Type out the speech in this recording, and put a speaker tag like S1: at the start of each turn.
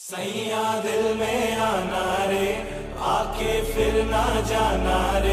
S1: सैया दिल में आना रे आके फिर ना जाना रे।